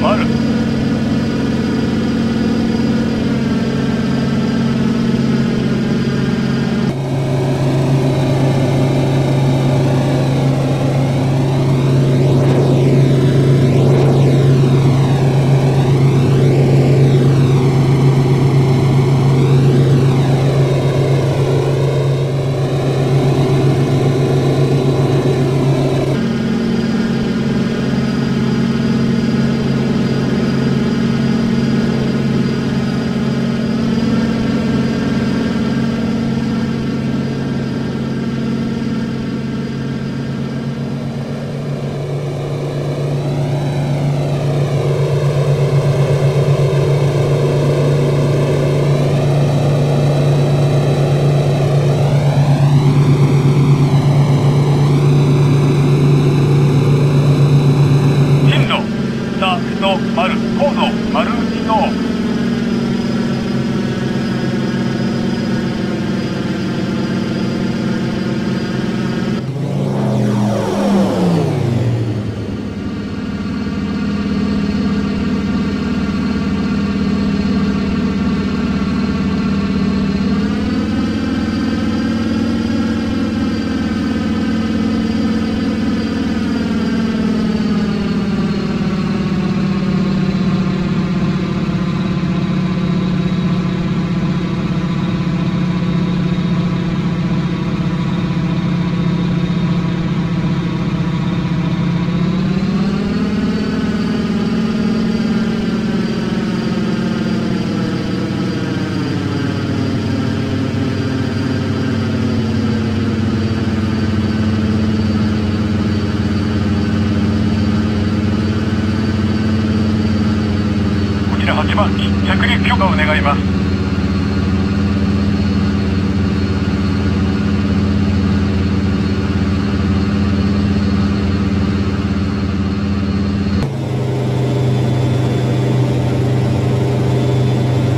丸丸一のこちら8番機着陸許可を願います。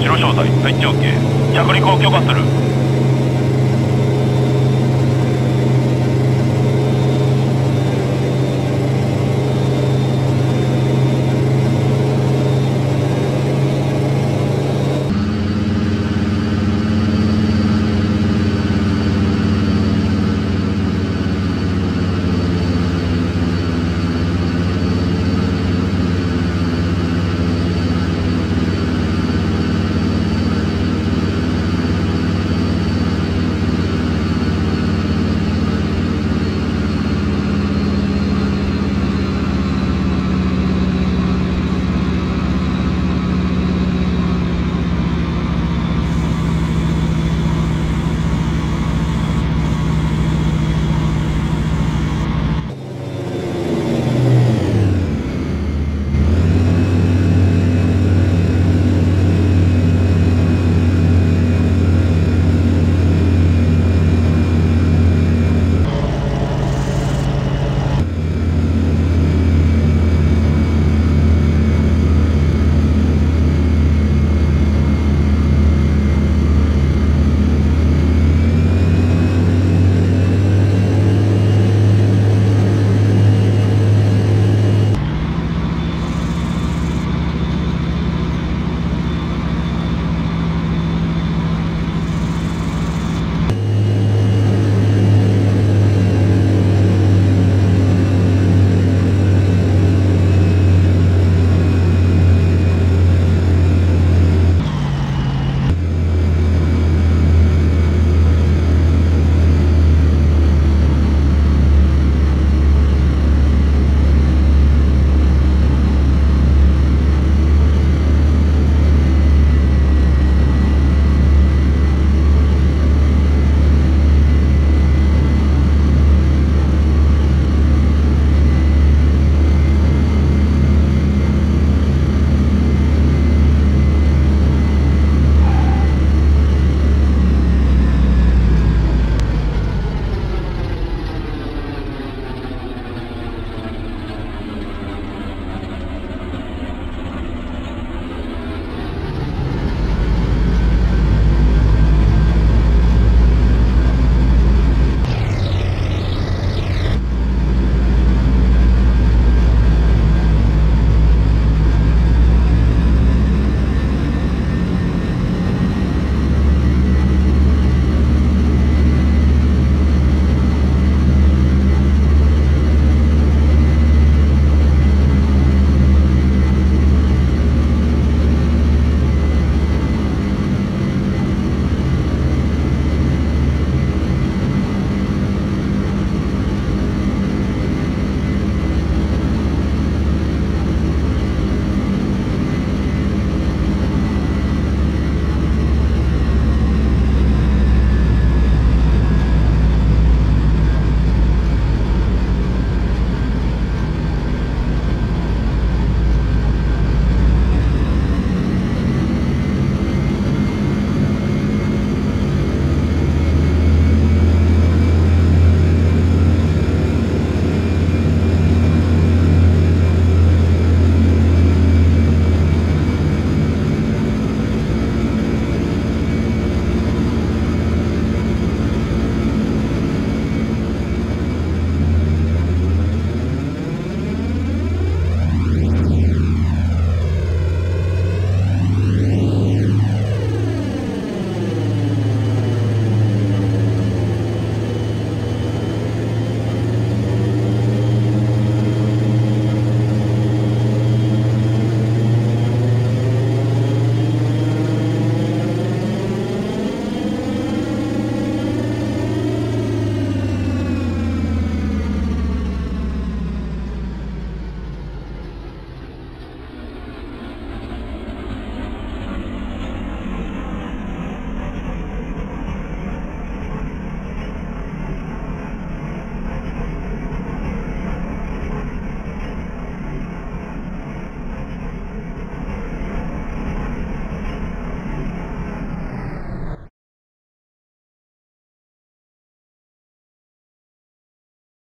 白招待配置 OK 着陸を許可する。